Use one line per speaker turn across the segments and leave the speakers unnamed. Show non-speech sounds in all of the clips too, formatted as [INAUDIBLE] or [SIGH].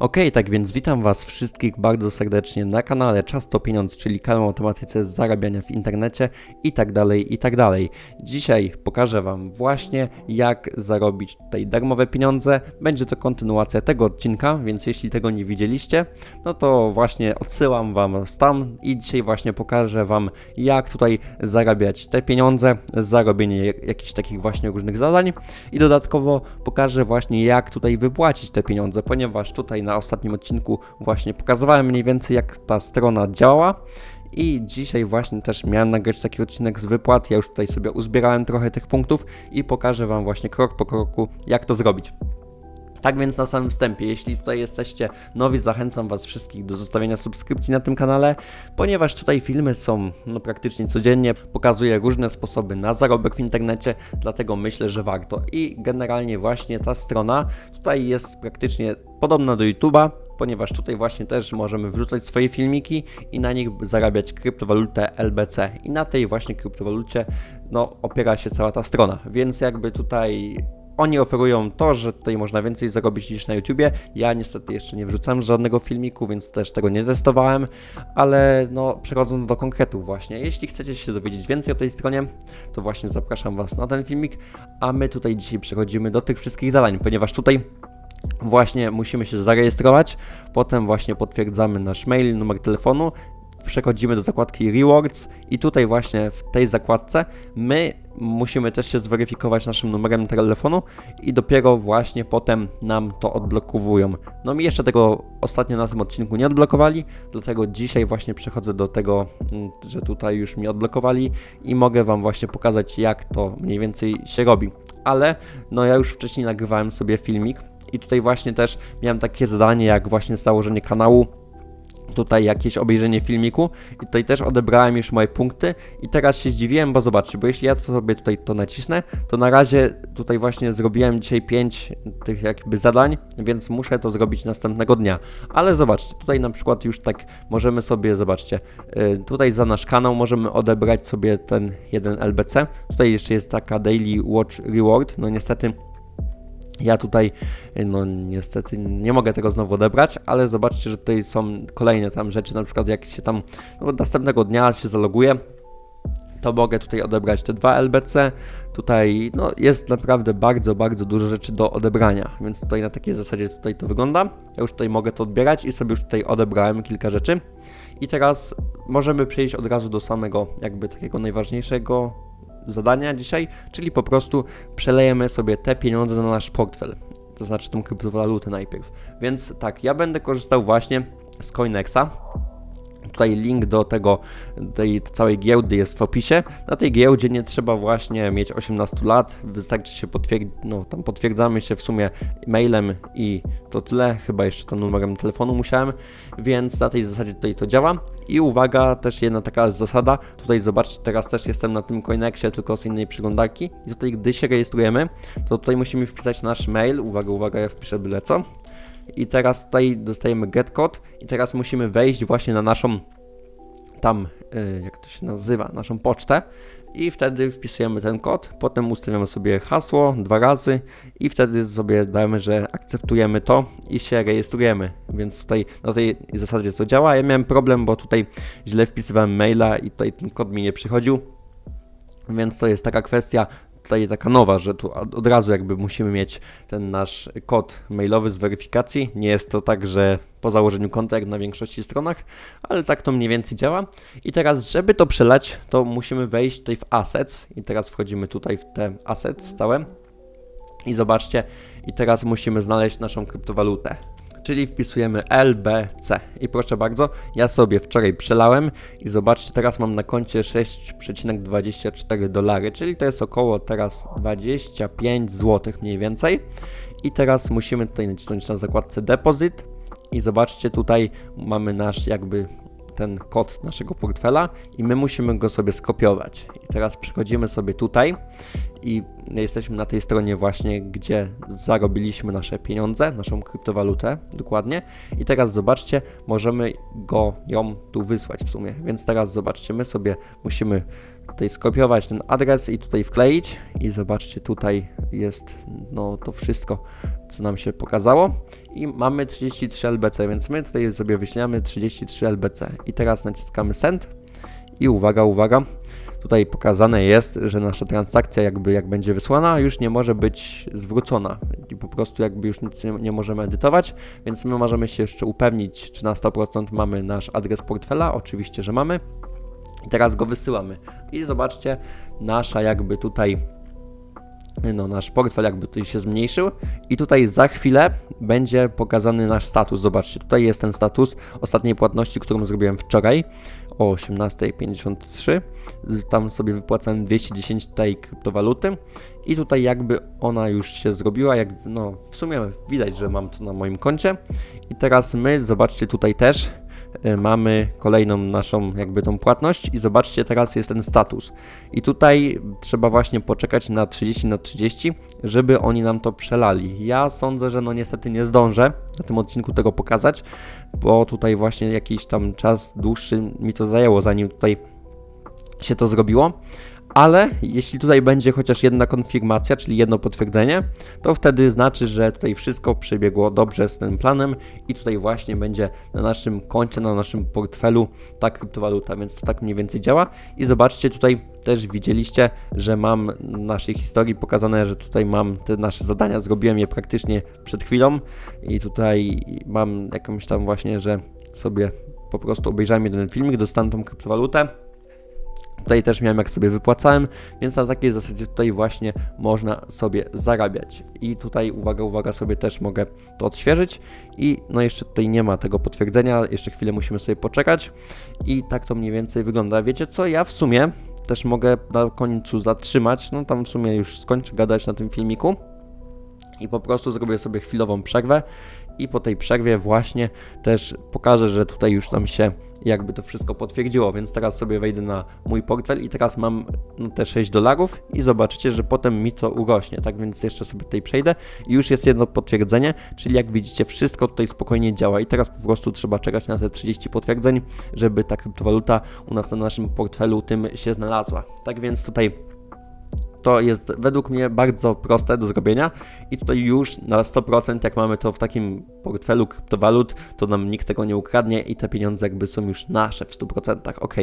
Ok, tak więc witam Was wszystkich bardzo serdecznie na kanale Czas to Pieniądz, czyli kanał o tematyce zarabiania w internecie i tak dalej, i tak dalej. Dzisiaj pokażę Wam właśnie jak zarobić tutaj darmowe pieniądze. Będzie to kontynuacja tego odcinka, więc jeśli tego nie widzieliście, no to właśnie odsyłam Wam tam i dzisiaj właśnie pokażę Wam jak tutaj zarabiać te pieniądze, zarobienie jakichś takich właśnie różnych zadań i dodatkowo pokażę właśnie jak tutaj wypłacić te pieniądze, ponieważ tutaj na na ostatnim odcinku właśnie pokazywałem mniej więcej jak ta strona działa. I dzisiaj właśnie też miałem nagrać taki odcinek z wypłat. Ja już tutaj sobie uzbierałem trochę tych punktów i pokażę Wam właśnie krok po kroku, jak to zrobić. Tak więc na samym wstępie, jeśli tutaj jesteście nowi, zachęcam Was wszystkich do zostawienia subskrypcji na tym kanale, ponieważ tutaj filmy są no, praktycznie codziennie, pokazuję różne sposoby na zarobek w internecie, dlatego myślę, że warto. I generalnie właśnie ta strona tutaj jest praktycznie podobna do YouTube'a, ponieważ tutaj właśnie też możemy wrzucać swoje filmiki i na nich zarabiać kryptowalutę LBC. I na tej właśnie kryptowalucie no, opiera się cała ta strona, więc jakby tutaj oni oferują to, że tutaj można więcej zarobić niż na YouTubie. Ja niestety jeszcze nie wrzucam żadnego filmiku, więc też tego nie testowałem, ale no przechodząc do konkretów właśnie, jeśli chcecie się dowiedzieć więcej o tej stronie, to właśnie zapraszam Was na ten filmik, a my tutaj dzisiaj przechodzimy do tych wszystkich zadań, ponieważ tutaj właśnie musimy się zarejestrować, potem właśnie potwierdzamy nasz mail, numer telefonu, przechodzimy do zakładki Rewards i tutaj właśnie w tej zakładce my musimy też się zweryfikować naszym numerem telefonu i dopiero właśnie potem nam to odblokowują. No mi jeszcze tego ostatnio na tym odcinku nie odblokowali, dlatego dzisiaj właśnie przechodzę do tego, mm, że tutaj już mi odblokowali i mogę Wam właśnie pokazać jak to mniej więcej się robi. Ale no ja już wcześniej nagrywałem sobie filmik i tutaj właśnie też miałem takie zadanie jak właśnie założenie kanału tutaj jakieś obejrzenie filmiku i tutaj też odebrałem już moje punkty i teraz się zdziwiłem, bo zobaczcie, bo jeśli ja to sobie tutaj to nacisnę, to na razie tutaj właśnie zrobiłem dzisiaj 5 tych jakby zadań, więc muszę to zrobić następnego dnia. Ale zobaczcie, tutaj na przykład już tak możemy sobie, zobaczcie, y, tutaj za nasz kanał możemy odebrać sobie ten jeden LBC. Tutaj jeszcze jest taka Daily Watch Reward, no niestety ja tutaj, no niestety nie mogę tego znowu odebrać, ale zobaczcie, że tutaj są kolejne tam rzeczy, na przykład jak się tam no, następnego dnia się zaloguję, to mogę tutaj odebrać te dwa LBC. Tutaj no, jest naprawdę bardzo, bardzo dużo rzeczy do odebrania, więc tutaj na takiej zasadzie tutaj to wygląda. Ja już tutaj mogę to odbierać i sobie już tutaj odebrałem kilka rzeczy. I teraz możemy przejść od razu do samego jakby takiego najważniejszego zadania dzisiaj, czyli po prostu przelejemy sobie te pieniądze na nasz portfel, to znaczy tą kryptowalutę najpierw. Więc tak, ja będę korzystał właśnie z Coinexa. Tutaj link do tego, tej całej giełdy jest w opisie. Na tej giełdzie nie trzeba właśnie mieć 18 lat, wystarczy się potwierdzić, no tam potwierdzamy się w sumie mailem i to tyle, chyba jeszcze tam numerem telefonu musiałem, więc na tej zasadzie tutaj to działa. I uwaga, też jedna taka zasada, tutaj zobaczcie, teraz też jestem na tym Coinexie, tylko z innej przeglądarki. I tutaj gdy się rejestrujemy, to tutaj musimy wpisać nasz mail, uwaga, uwaga, ja wpiszę byle co, i teraz tutaj dostajemy get code i teraz musimy wejść właśnie na naszą tam, y, jak to się nazywa, naszą pocztę. I wtedy wpisujemy ten kod, potem ustawiamy sobie hasło dwa razy i wtedy sobie dajemy, że akceptujemy to i się rejestrujemy, więc tutaj na tej zasadzie to działa. Ja miałem problem, bo tutaj źle wpisywałem maila i tutaj ten kod mi nie przychodził, więc to jest taka kwestia, tutaj taka nowa, że tu od razu jakby musimy mieć ten nasz kod mailowy z weryfikacji. Nie jest to tak, że po założeniu konta jak na większości stronach, ale tak to mniej więcej działa. I teraz, żeby to przelać, to musimy wejść tutaj w assets i teraz wchodzimy tutaj w te assets całe. I zobaczcie, i teraz musimy znaleźć naszą kryptowalutę czyli wpisujemy LBC. I proszę bardzo, ja sobie wczoraj przelałem i zobaczcie, teraz mam na koncie 6,24 dolary, czyli to jest około teraz 25 zł mniej więcej. I teraz musimy tutaj nacisnąć na zakładce depozyt i zobaczcie, tutaj mamy nasz jakby ten kod naszego portfela i my musimy go sobie skopiować. I teraz przechodzimy sobie tutaj i jesteśmy na tej stronie właśnie, gdzie zarobiliśmy nasze pieniądze, naszą kryptowalutę dokładnie. I teraz zobaczcie, możemy go, ją tu wysłać w sumie, więc teraz zobaczcie, my sobie musimy tutaj skopiować ten adres i tutaj wkleić. I zobaczcie, tutaj jest no to wszystko, co nam się pokazało. I mamy 33 LBC, więc my tutaj sobie wyślemy 33 LBC i teraz naciskamy send. I uwaga, uwaga, tutaj pokazane jest, że nasza transakcja jakby jak będzie wysłana, już nie może być zwrócona. I po prostu jakby już nic nie, nie możemy edytować, więc my możemy się jeszcze upewnić, czy na 100% mamy nasz adres portfela, oczywiście, że mamy. I teraz go wysyłamy. I zobaczcie, nasza jakby tutaj no, nasz portfel jakby tutaj się zmniejszył. I tutaj za chwilę będzie pokazany nasz status. Zobaczcie, tutaj jest ten status ostatniej płatności, którą zrobiłem wczoraj o 18.53. Tam sobie wypłacałem 210 tej kryptowaluty i tutaj jakby ona już się zrobiła, jak no w sumie widać, że mam to na moim koncie i teraz my, zobaczcie tutaj też, mamy kolejną naszą jakby tą płatność i zobaczcie teraz jest ten status i tutaj trzeba właśnie poczekać na 30 na 30, żeby oni nam to przelali. Ja sądzę, że no niestety nie zdążę na tym odcinku tego pokazać, bo tutaj właśnie jakiś tam czas dłuższy mi to zajęło zanim tutaj się to zrobiło, ale jeśli tutaj będzie chociaż jedna konfirmacja, czyli jedno potwierdzenie, to wtedy znaczy, że tutaj wszystko przebiegło dobrze z tym planem i tutaj właśnie będzie na naszym koncie, na naszym portfelu ta kryptowaluta, więc to tak mniej więcej działa. I zobaczcie, tutaj też widzieliście, że mam w naszej historii pokazane, że tutaj mam te nasze zadania, zrobiłem je praktycznie przed chwilą i tutaj mam jakąś tam właśnie, że sobie po prostu obejrzałem jeden filmik, dostałem tą kryptowalutę Tutaj też miałem jak sobie wypłacałem, więc na takiej zasadzie tutaj właśnie można sobie zarabiać. I tutaj uwaga, uwaga, sobie też mogę to odświeżyć i no jeszcze tutaj nie ma tego potwierdzenia, jeszcze chwilę musimy sobie poczekać i tak to mniej więcej wygląda. Wiecie co, ja w sumie też mogę na końcu zatrzymać, no tam w sumie już skończę gadać na tym filmiku i po prostu zrobię sobie chwilową przerwę i po tej przerwie właśnie też pokażę, że tutaj już nam się jakby to wszystko potwierdziło, więc teraz sobie wejdę na mój portfel i teraz mam no, te 6 dolarów i zobaczycie, że potem mi to urośnie, tak więc jeszcze sobie tutaj przejdę i już jest jedno potwierdzenie, czyli jak widzicie wszystko tutaj spokojnie działa i teraz po prostu trzeba czekać na te 30 potwierdzeń, żeby ta kryptowaluta u nas na naszym portfelu tym się znalazła. Tak więc tutaj to jest według mnie bardzo proste do zrobienia i tutaj już na 100% jak mamy to w takim portfelu kryptowalut, to nam nikt tego nie ukradnie i te pieniądze jakby są już nasze w 100%. Ok,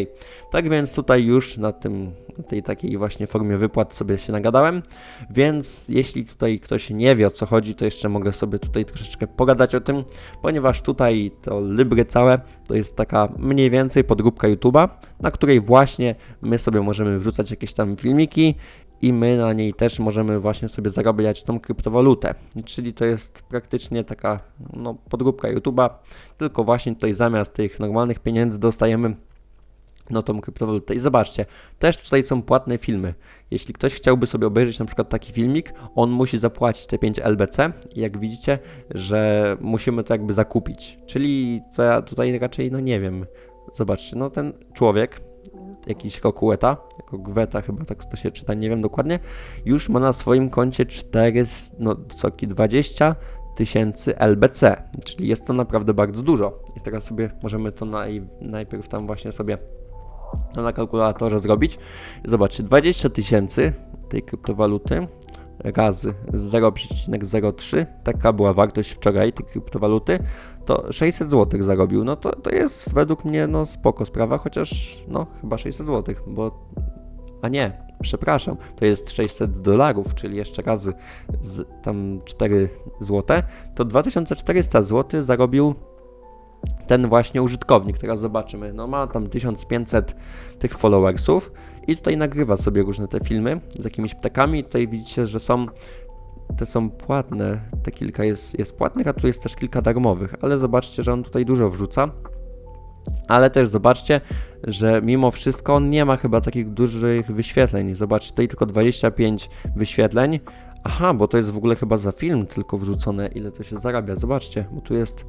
tak więc tutaj już na tym, na tej takiej właśnie formie wypłat sobie się nagadałem, więc jeśli tutaj ktoś nie wie o co chodzi, to jeszcze mogę sobie tutaj troszeczkę pogadać o tym, ponieważ tutaj to Libry całe to jest taka mniej więcej podróbka YouTube'a, na której właśnie my sobie możemy wrzucać jakieś tam filmiki i my na niej też możemy właśnie sobie zarabiać tą kryptowalutę. Czyli to jest praktycznie taka no, podróbka YouTube'a, tylko właśnie tutaj zamiast tych normalnych pieniędzy dostajemy no tą kryptowalutę. I zobaczcie, też tutaj są płatne filmy. Jeśli ktoś chciałby sobie obejrzeć na przykład taki filmik, on musi zapłacić te 5 LBC i jak widzicie, że musimy to jakby zakupić. Czyli to ja tutaj raczej, no nie wiem, zobaczcie, no ten człowiek jakiś Kokueta, Kokweta chyba tak to się czyta, nie wiem dokładnie, już ma na swoim koncie 4, no co 20 tysięcy LBC, czyli jest to naprawdę bardzo dużo. I teraz sobie możemy to naj, najpierw tam właśnie sobie na kalkulatorze zrobić. Zobaczcie, 20 tysięcy tej kryptowaluty razy 0,03, taka była wartość wczoraj tej kryptowaluty, to 600 zł zarobił. No to, to jest według mnie no spoko sprawa, chociaż no chyba 600 zł, bo a nie, przepraszam, to jest 600 dolarów, czyli jeszcze razy tam 4 zł, to 2400 zł zarobił ten właśnie użytkownik. Teraz zobaczymy, no ma tam 1500 tych followersów i tutaj nagrywa sobie różne te filmy z jakimiś ptakami. Tutaj widzicie, że są te są płatne, te kilka jest, jest płatnych, a tu jest też kilka darmowych, ale zobaczcie, że on tutaj dużo wrzuca. Ale też zobaczcie, że mimo wszystko on nie ma chyba takich dużych wyświetleń. Zobaczcie, tutaj tylko 25 wyświetleń. Aha, bo to jest w ogóle chyba za film tylko wrzucone, ile to się zarabia. Zobaczcie, bo tu jest,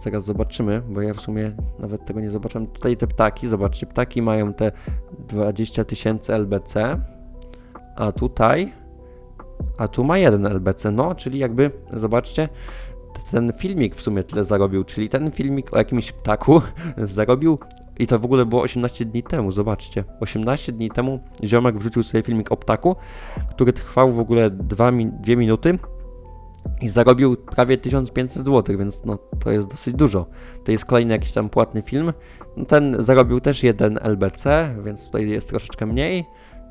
zaraz zobaczymy, bo ja w sumie nawet tego nie zobaczyłem. Tutaj te ptaki, zobaczcie, ptaki mają te 20 tysięcy LBC, a tutaj a tu ma jeden LBC, no, czyli jakby, zobaczcie, ten filmik w sumie tyle zarobił, czyli ten filmik o jakimś ptaku [LAUGHS] zarobił i to w ogóle było 18 dni temu, zobaczcie. 18 dni temu ziomek wrzucił sobie filmik o ptaku, który trwał w ogóle 2 mi 2 minuty i zarobił prawie 1500 zł, więc no to jest dosyć dużo. To jest kolejny jakiś tam płatny film. No, ten zarobił też jeden LBC, więc tutaj jest troszeczkę mniej.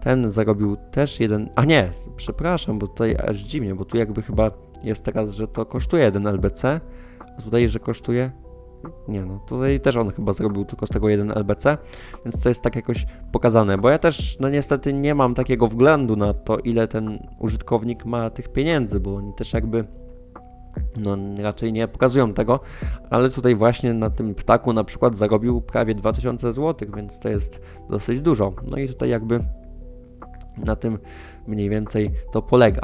Ten zarobił też jeden. A nie, przepraszam, bo tutaj aż dziwnie, bo tu jakby chyba jest teraz, że to kosztuje jeden LBC, a tutaj, że kosztuje. Nie no, tutaj też on chyba zrobił tylko z tego jeden LBC, więc to jest tak jakoś pokazane, bo ja też no niestety nie mam takiego wglądu na to, ile ten użytkownik ma tych pieniędzy, bo oni też jakby no raczej nie pokazują tego, ale tutaj właśnie na tym ptaku na przykład zarobił prawie 2000 zł, więc to jest dosyć dużo. No i tutaj jakby na tym mniej więcej to polega.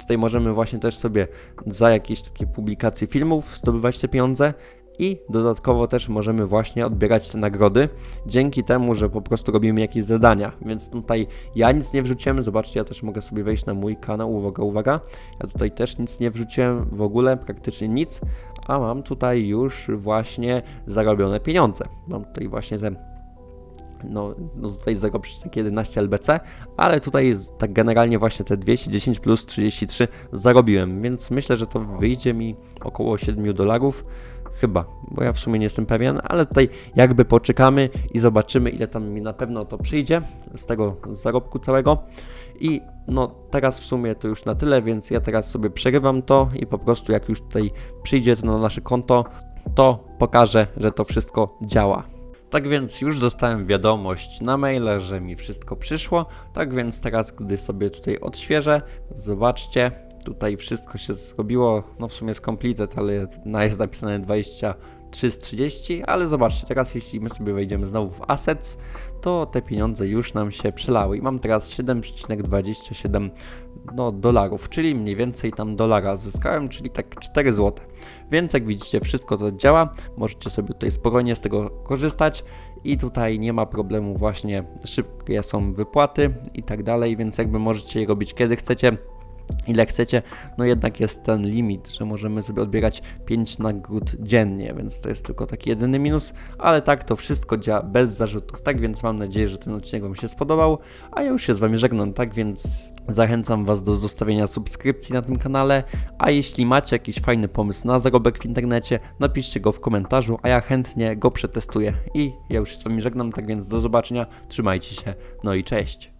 Tutaj możemy właśnie też sobie za jakieś takie publikacje filmów zdobywać te pieniądze i dodatkowo też możemy właśnie odbierać te nagrody dzięki temu, że po prostu robimy jakieś zadania. Więc tutaj ja nic nie wrzuciłem, zobaczcie, ja też mogę sobie wejść na mój kanał, uwaga, uwaga. Ja tutaj też nic nie wrzuciłem w ogóle, praktycznie nic, a mam tutaj już właśnie zarobione pieniądze. Mam tutaj właśnie te no, no tutaj 0,11 LBC, ale tutaj tak generalnie właśnie te 210 plus 33 zarobiłem, więc myślę, że to wyjdzie mi około 7 dolarów. Chyba, bo ja w sumie nie jestem pewien, ale tutaj jakby poczekamy i zobaczymy, ile tam mi na pewno to przyjdzie z tego zarobku całego. I no teraz w sumie to już na tyle, więc ja teraz sobie przerywam to i po prostu jak już tutaj przyjdzie to na nasze konto, to pokażę, że to wszystko działa. Tak więc już dostałem wiadomość na maila, że mi wszystko przyszło. Tak więc teraz, gdy sobie tutaj odświeżę, zobaczcie, tutaj wszystko się zrobiło. No w sumie jest completed, ale jest napisane 23 z 30, ale zobaczcie, teraz jeśli my sobie wejdziemy znowu w assets, to te pieniądze już nam się przelały i mam teraz 7,27 no, dolarów, czyli mniej więcej tam dolara zyskałem, czyli tak 4 zł. Więc jak widzicie, wszystko to działa. Możecie sobie tutaj spokojnie z tego korzystać i tutaj nie ma problemu właśnie, szybkie są wypłaty i tak dalej, więc jakby możecie je robić kiedy chcecie ile chcecie, no jednak jest ten limit, że możemy sobie odbierać 5 nagród dziennie, więc to jest tylko taki jedyny minus, ale tak to wszystko działa bez zarzutów, tak więc mam nadzieję, że ten odcinek Wam się spodobał, a ja już się z Wami żegnam, tak więc zachęcam Was do zostawienia subskrypcji na tym kanale, a jeśli macie jakiś fajny pomysł na zarobek w internecie, napiszcie go w komentarzu, a ja chętnie go przetestuję. I ja już się z Wami żegnam, tak więc do zobaczenia, trzymajcie się, no i cześć!